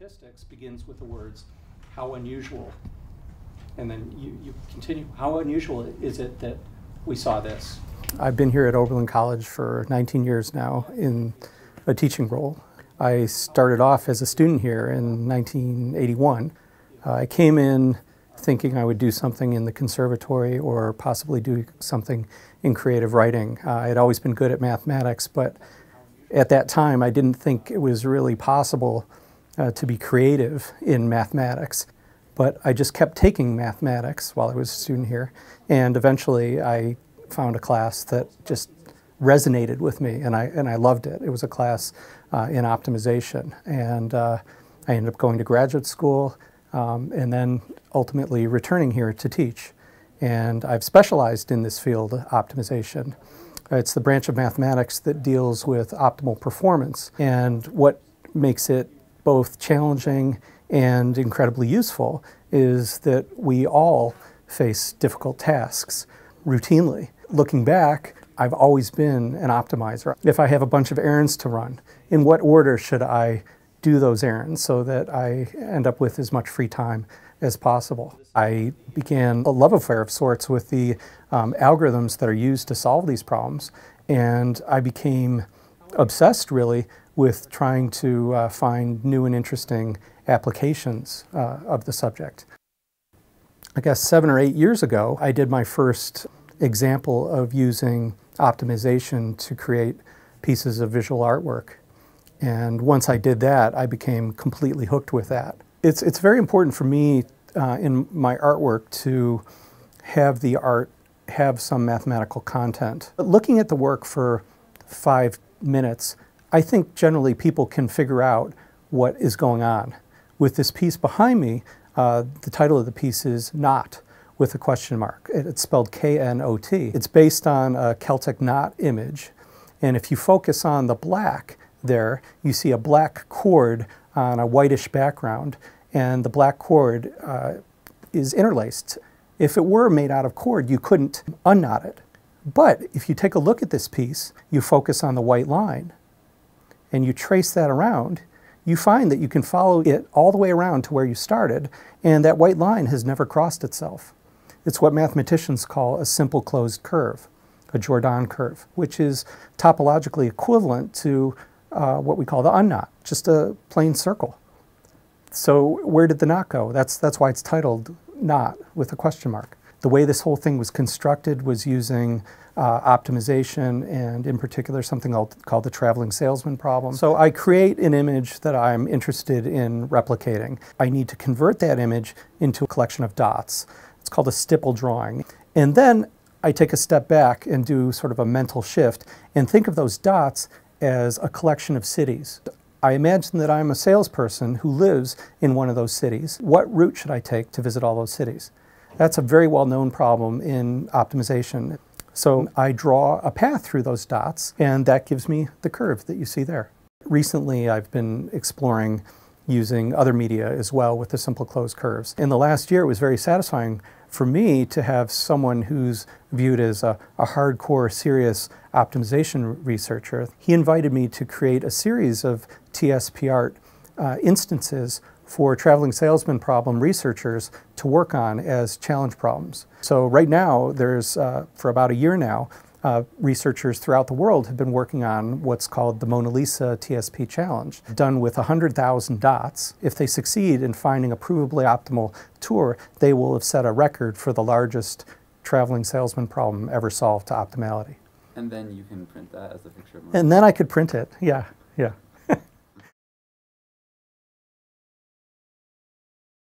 statistics begins with the words, how unusual. And then you, you continue, how unusual is it that we saw this? I've been here at Oberlin College for 19 years now in a teaching role. I started off as a student here in 1981. Uh, I came in thinking I would do something in the conservatory or possibly do something in creative writing. Uh, I had always been good at mathematics, but at that time I didn't think it was really possible uh, to be creative in mathematics. But I just kept taking mathematics while I was a student here, and eventually I found a class that just resonated with me, and I and I loved it. It was a class uh, in optimization, and uh, I ended up going to graduate school, um, and then ultimately returning here to teach. And I've specialized in this field, optimization. It's the branch of mathematics that deals with optimal performance, and what makes it both challenging and incredibly useful is that we all face difficult tasks routinely. Looking back, I've always been an optimizer. If I have a bunch of errands to run, in what order should I do those errands so that I end up with as much free time as possible? I began a love affair of sorts with the um, algorithms that are used to solve these problems, and I became obsessed really with trying to uh, find new and interesting applications uh, of the subject. I guess seven or eight years ago, I did my first example of using optimization to create pieces of visual artwork. And once I did that, I became completely hooked with that. It's, it's very important for me uh, in my artwork to have the art have some mathematical content. But looking at the work for five minutes, I think generally people can figure out what is going on. With this piece behind me, uh, the title of the piece is Knot with a question mark. It's spelled K-N-O-T. It's based on a Celtic knot image. And if you focus on the black there, you see a black cord on a whitish background. And the black cord uh, is interlaced. If it were made out of cord, you couldn't unknot it. But if you take a look at this piece, you focus on the white line, and you trace that around, you find that you can follow it all the way around to where you started, and that white line has never crossed itself. It's what mathematicians call a simple closed curve, a Jordan curve, which is topologically equivalent to uh, what we call the unknot, just a plain circle. So where did the knot go? That's, that's why it's titled knot with a question mark. The way this whole thing was constructed was using uh, optimization and in particular something called the traveling salesman problem. So I create an image that I'm interested in replicating. I need to convert that image into a collection of dots. It's called a stipple drawing. And then I take a step back and do sort of a mental shift and think of those dots as a collection of cities. I imagine that I'm a salesperson who lives in one of those cities. What route should I take to visit all those cities? That's a very well known problem in optimization. So I draw a path through those dots, and that gives me the curve that you see there. Recently, I've been exploring using other media as well with the simple closed curves. In the last year, it was very satisfying for me to have someone who's viewed as a, a, hardcore, serious optimization researcher. He invited me to create a series of TSP art uh, instances for traveling salesman problem researchers to work on as challenge problems. So right now, there's, uh, for about a year now, uh, researchers throughout the world have been working on what's called the Mona Lisa TSP challenge, done with 100,000 dots. If they succeed in finding a provably optimal tour, they will have set a record for the largest traveling salesman problem ever solved to optimality. And then you can print that as a picture of And then I could print it, yeah, yeah.